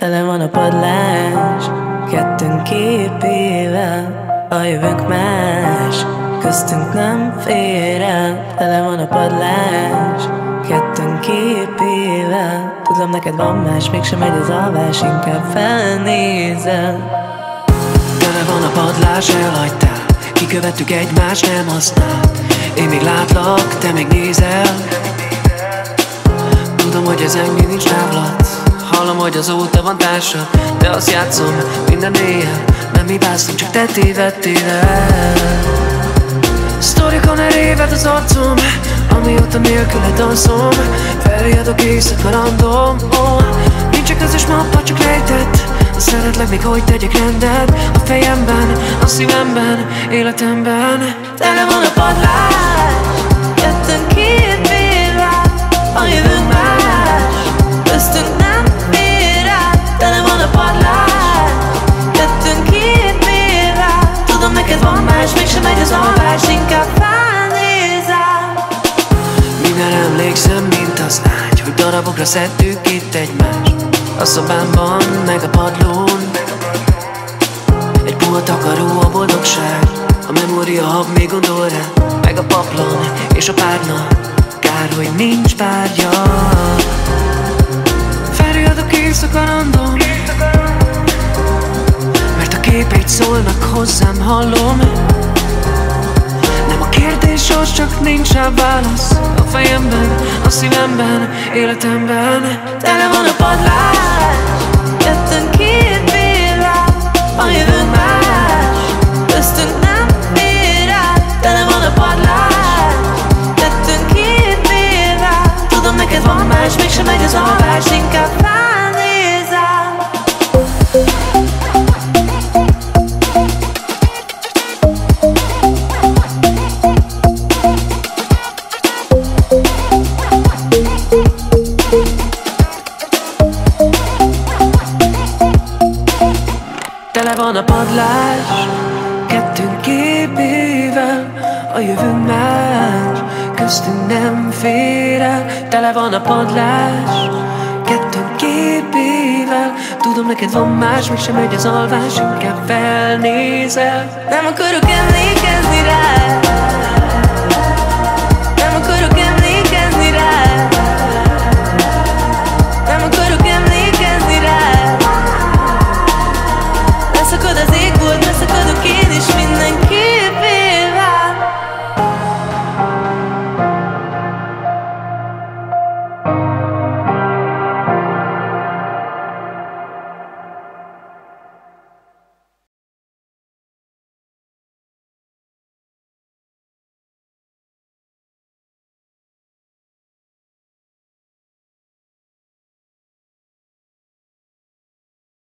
Tele van a padlás, kettőnk képével A jövőnk más, köztünk nem fér el. Tele van a padlás, kettőnk képével. Tudom neked van más, mégsem megy az alvás Inkább felnézel. Tele van a padlás, elhagytál Kikövettük egymást, nem használt Én még látlak, te még nézel. Tudom, hogy ez ennyi nincs távlat Hallom, hogy azóta van társad De azt játszom minden éjjel Nem hibáztam, csak te tévedtél el. Sztorikon eréved az arcom Amióta nélküled danszom Felriadok éjszaka random oh. Nincs közös mappa, csak lejtett Szeretlek még, hogy tegyek rendet. A fejemben, a szívemben, életemben. Tele van a padlás, kettőnk két Darabokra szedtük itt egymást A szobámban, meg a padlón. Egy puha takaró a boldogság. A memória hab még gondol rá? Meg a paplon és a párna. Kár, hogy nincs párja. Felriadok éjszaka random Mert a képeit szólnak hozzám, hallom. Nem a kérdés az, csak nincs rá válasz fejemben, a szívemben, életemben. Tele van a padlás, Tele van a padlás, kettőnk képével A jövőnk más, köztünk nem fér el Tele van a padlás, kettőnk képével Tudom neked van más, mégsem megy az alvás Inkább felnézel. Nem akarok emlékezni rá